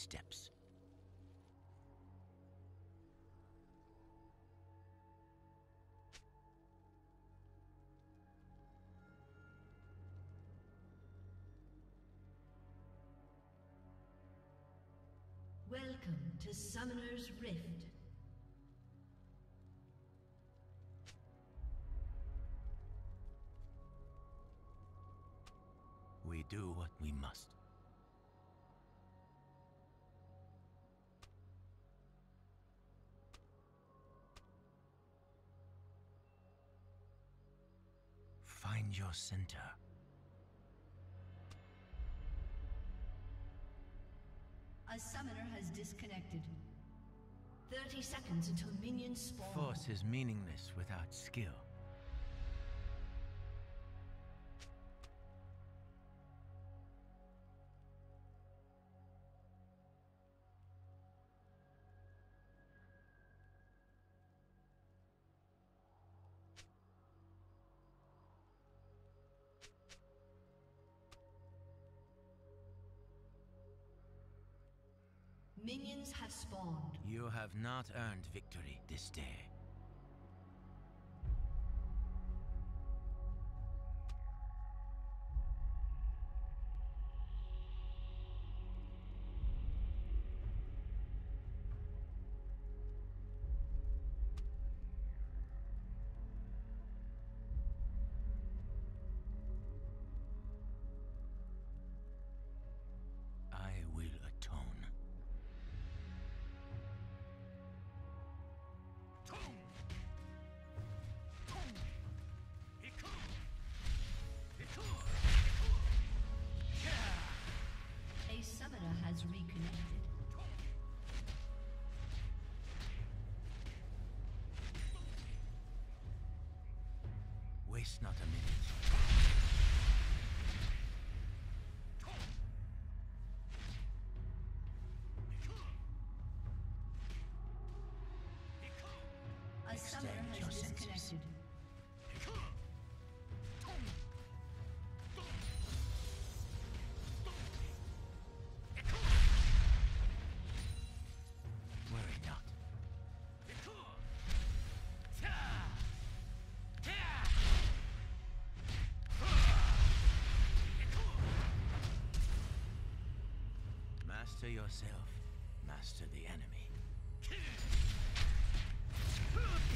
Steps. Welcome to Summoner's Rift. We do what we must. Find your center. A summoner has disconnected. 30 seconds until minions spawn. Force is meaningless without skill. Minions have spawned. You have not earned victory this day. Waste not a minute. Master yourself, master the enemy. First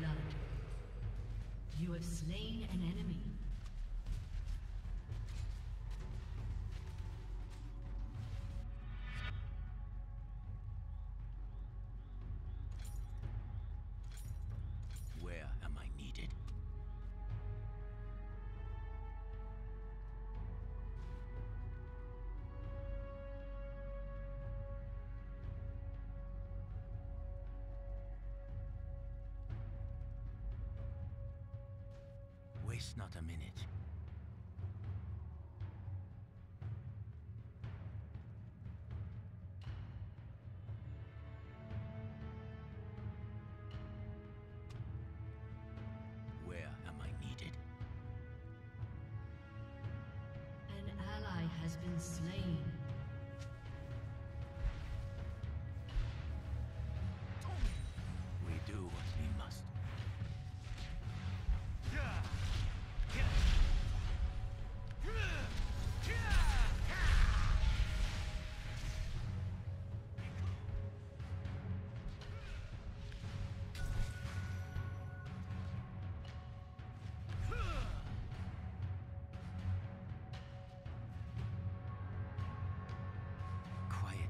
blood. You have slain an enemy. Not a minute. Where am I needed? An ally has been slain.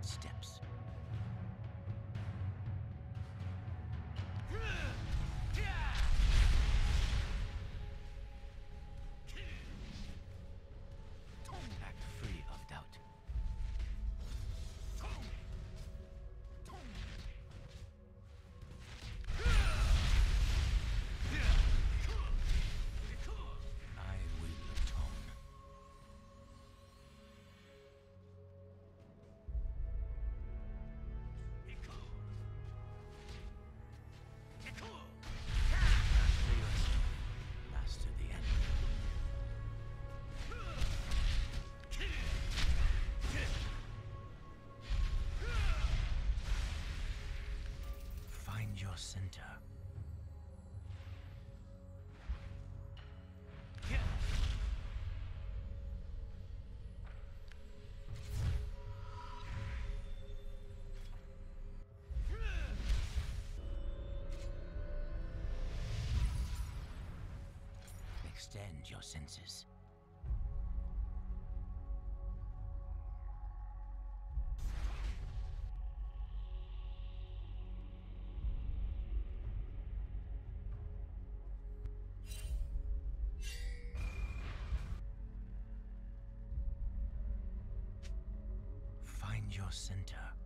Quiet your center. Extend your senses. your center.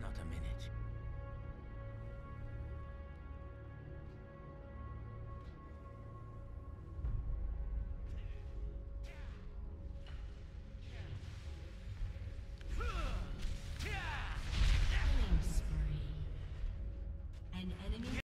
not a minute.